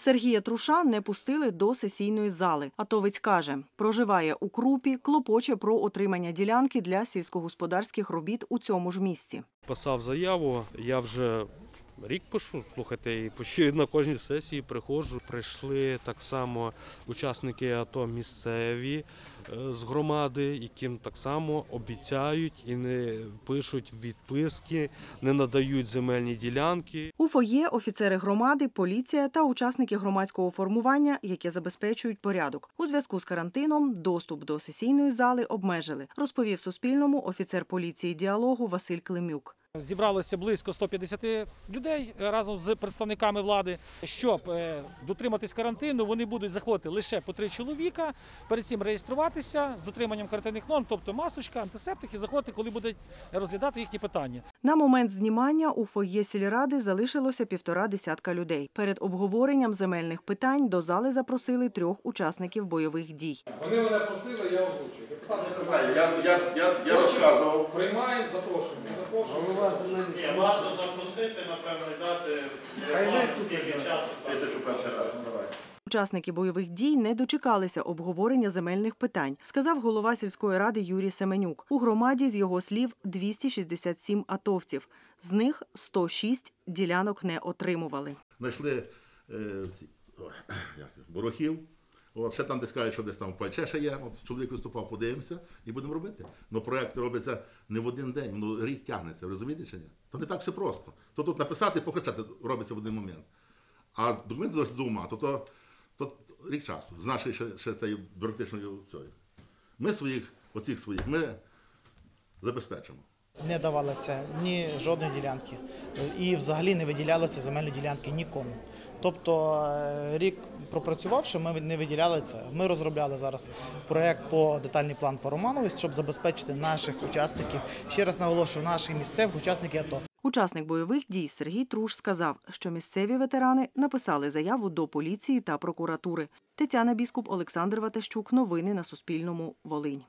Сергія Труша не пустили до сесійної зали. Атовець каже, проживає у Крупі, клопоче про отримання ділянки для сільськогосподарських робіт у цьому ж місці. Писав заяву, я вже рік пишу, слухайте, і почти на кожній сесії приходжу. Прийшли так само учасники АТО місцеві е, з громади, яким так само обіцяють і не пишуть відписки, не надають земельні ділянки. У фоє офіцери громади, поліція та учасники громадського формування, які забезпечують порядок. У зв'язку з карантином доступ до сесійної зали обмежили, розповів Суспільному офіцер поліції діалогу Василь Климюк. Зібралося близько 150 людей е, разом з представниками влади. Щоб е, дотриматись карантину, вони будуть заходити лише по три чоловіка. Перед цим реєструватися з дотриманням карантинних норм, тобто масочка, антисептики, заходити, коли будуть розглядати їхні питання. На момент знімання у фоє сільради залишилося півтора десятка людей. Перед обговоренням земельних питань до зали запросили трьох учасників бойових дій. Вони мене просили, я озвучив. Депутати Не знаю, я, я, я, я розказував. приймають, запрошуємо. Запрошуємо. Ні, варто запросити, напевно, і дати план, скільки часу. там. Тисячу перший раз. ну, Давай. Учасники бойових дій не дочекалися обговорення земельних питань, сказав голова сільської ради Юрій Семенюк. У громаді, з його слів, 267 атовців. З них 106 ділянок не отримували. Знайшли е, ой, як, борохів. Ще там десь кажуть, що десь там в пальче ще є. От, чоловік виступав, подивимося і будемо робити. Ну проект робиться не в один день, ну рік тягнеться, розумієте чи ні? То не так все просто. То тут написати і покричати робиться в один момент. А документи дошли до ума, то, то, то рік часу, з нашої ще, ще тієї бюрократичної цієї. Ми своїх, оцих своїх, ми забезпечимо. Не давалося ні жодної ділянки. І взагалі не виділялися земельні ділянки нікому. Тобто е, рік пропрацювавши, ми не виділяли це. Ми розробляли зараз проект по детальний план по Романові, щоб забезпечити наших учасників. Ще раз наголошую, наших місцевих учасників АТО. Учасник бойових дій Сергій Труш сказав, що місцеві ветерани написали заяву до поліції та прокуратури. Тетяна Біскуп, Олександр Ватащук. Новини на Суспільному. Волинь.